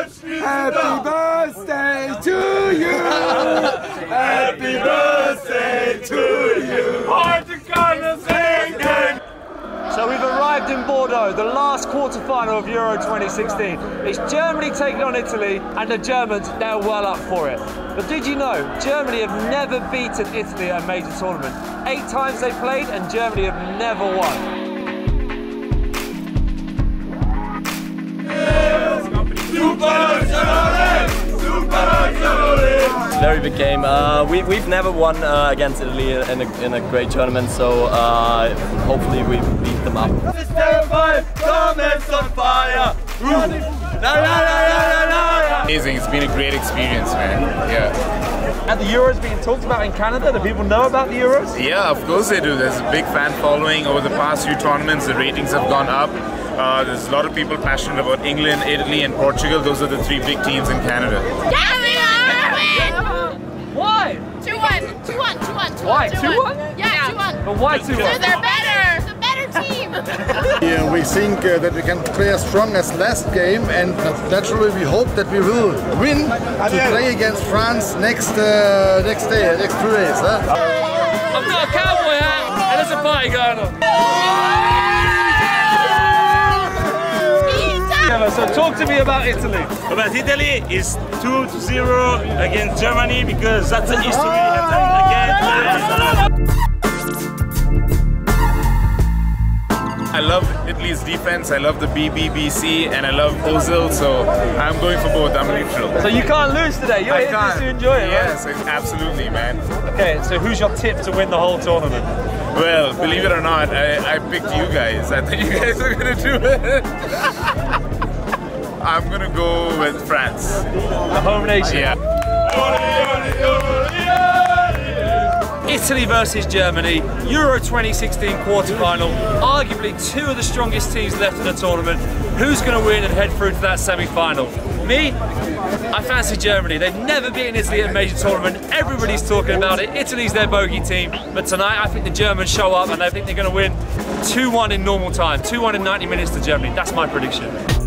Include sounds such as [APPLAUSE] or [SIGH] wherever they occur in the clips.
Happy birthday to you. Happy birthday to you. So we've arrived in Bordeaux, the last quarter-final of Euro 2016. It's Germany taking on Italy, and the Germans, they're well up for it. But did you know, Germany have never beaten Italy at a major tournament. Eight times they played, and Germany have never won. Very big game. Uh, we, we've never won uh, against Italy in a, in a great tournament, so uh, hopefully we beat them up. Amazing. It's been a great experience, man. Yeah. And the Euros being talked about in Canada. Do people know about the Euros? Yeah, of course they do. There's a big fan following over the past few tournaments. The ratings have gone up. Uh, there's a lot of people passionate about England, Italy, and Portugal. Those are the three big teams in Canada. Yeah, we are! Why? 2 1. 2 1. 2 1. Why? 2-1? Yeah, 2 1. But why two? So they're better. It's a better team. [LAUGHS] Yeah, we think uh, that we can play as strong as last game, and naturally we hope that we will win to play against France next uh, next day, next two days. Huh? I've got a cowboy hat, and there's a party going on. Yeah, So talk to me about Italy. But Italy is 2 to 0 against Germany because that's the history again. I love Italy's defense. I love the BBBC, and I love Ozil. So I'm going for both. I'm neutral. So you can't lose today. You're I here can't. to enjoy it, right? Yes, absolutely, man. Okay, so who's your tip to win the whole tournament? Well, believe it or not, I, I picked you guys. I thought you guys were gonna do it. [LAUGHS] I'm gonna go with France. The home nation. Yeah. Italy versus Germany, Euro 2016 quarter-final. Arguably two of the strongest teams left in the tournament. Who's going to win and head through to that semi-final? Me? I fancy Germany. They've never beaten Italy at a major tournament. Everybody's talking about it. Italy's their bogey team. But tonight, I think the Germans show up and I think they're going to win 2-1 in normal time. 2-1 in 90 minutes to Germany. That's my prediction.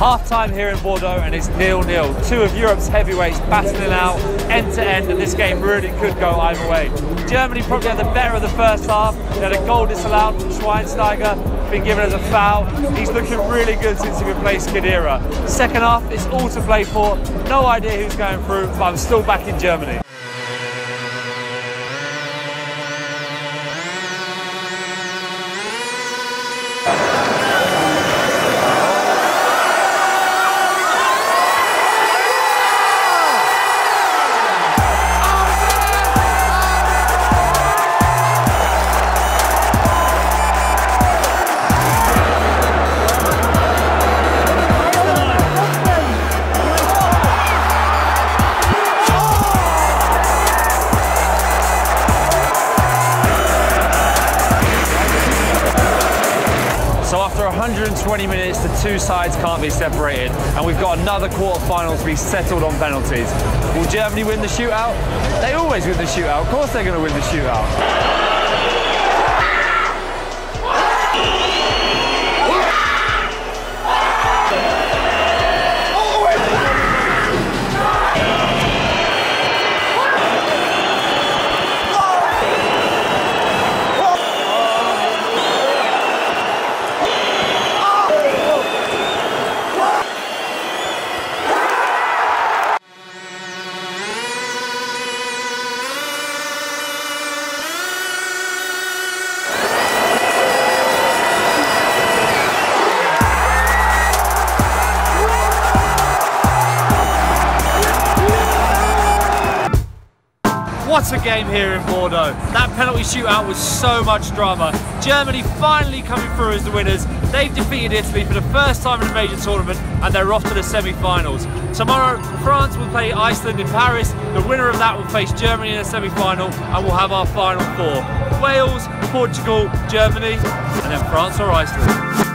Half time here in Bordeaux and it's nil-nil. Two of Europe's heavyweights battling out end to end and this game really could go either way. Germany probably had the better of the first half. They had a goal disallowed from Schweinsteiger, been given as a foul. He's looking really good since he replaced Khedira. Second half, it's all to play for. No idea who's going through, but I'm still back in Germany. After 120 minutes, the two sides can't be separated, and we've got another quarter-final to be settled on penalties. Will Germany win the shootout? They always win the shootout. Of course they're going to win the shootout. What a game here in Bordeaux. That penalty shootout was so much drama. Germany finally coming through as the winners. They've defeated Italy for the first time in a major tournament and they're off to the semi-finals. Tomorrow, France will play Iceland in Paris. The winner of that will face Germany in a semi-final and we'll have our final four. Wales, Portugal, Germany, and then France or Iceland.